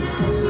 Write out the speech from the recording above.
Jesus.